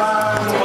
Bye.